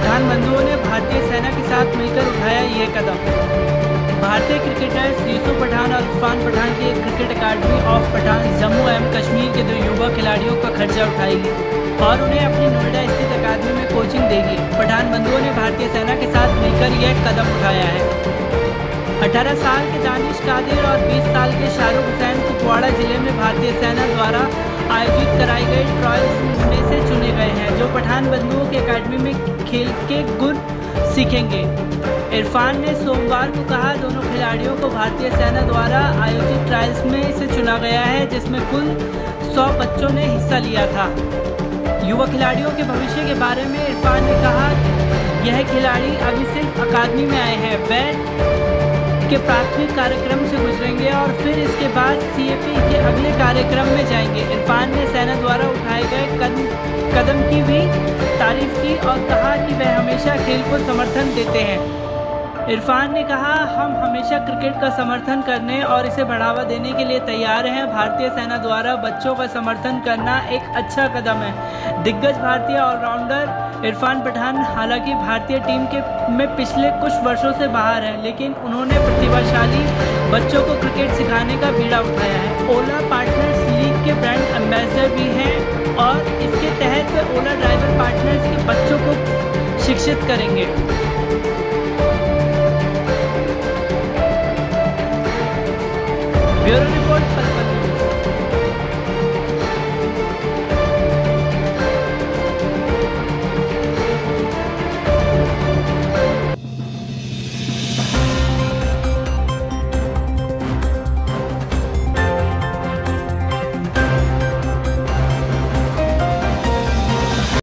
पठान बंधुओं ने भारतीय सेना के साथ मिलकर उठाया ये कदम। भारतीय क्रिकेटर्स यूसुफ पठान और इरफान पठान की क्रिकेट अकादमी ऑफ़ पठान जम्मू एवं कश्मीर के दो युवा खिलाड़ियों का खर्चा उठाएगी और उन्हें अपनी नोएडा स्थित अकादमी में कोचिंग देगी। पठान बंधुओं ने भारतीय सेना के साथ मिलकर यह कदम उठाया है। 18 साल के दानिश कादिर और 20 साल के शाहरुख हुसैन कुपवाड़ा ज़िले में भारतीय सेना द्वारा आयोजित कराई गई ट्रायल्स में से चुने गए हैं, जो पठान बंधुओं की अकादमी में खेल के गुण सीखेंगे। इरफान ने सोमवार को कहा, दोनों खिलाड़ियों को भारतीय सेना द्वारा आयोजित ट्रायल्स में से चुना गया है, जिसमें कुल 100 बच्चों ने हिस्सा लिया था। युवा खिलाड़ियों के भविष्य के बारे में इरफान ने कहा, यह खिलाड़ी अभी सिर्फ़ अकादमी में आए हैं, वह के प्राथमिक कार्यक्रम से गुजरेंगे और फिर इसके बाद सीएपी के अगले कार्यक्रम में जाएँगे। इरफान ने सेना द्वारा उठाए गए कदम कदम की भी, तारीफ़ की और कहा कि वह हमेशा खेल को समर्थन देते हैं। इरफान ने कहा, हम हमेशा क्रिकेट का समर्थन करने और इसे बढ़ावा देने के लिए तैयार हैं। भारतीय सेना द्वारा बच्चों का समर्थन करना एक अच्छा कदम है। दिग्गज भारतीय ऑलराउंडर इरफान पठान, हालाँकि भारतीय टीम के में पिछले कुछ वर्षों से बाहर हैं, लेकिन उन्होंने प्रतिभाशाली बच्चों को क्रिकेट सिखाने का बीड़ा उठाया है। ओला पार्टनर्स लीग के ब्रांड एम्बेसडर भी हैं और इसके तहत ओला ड्राइवर पार्टनर्स के बच्चों को शिक्षित करेंगे। work for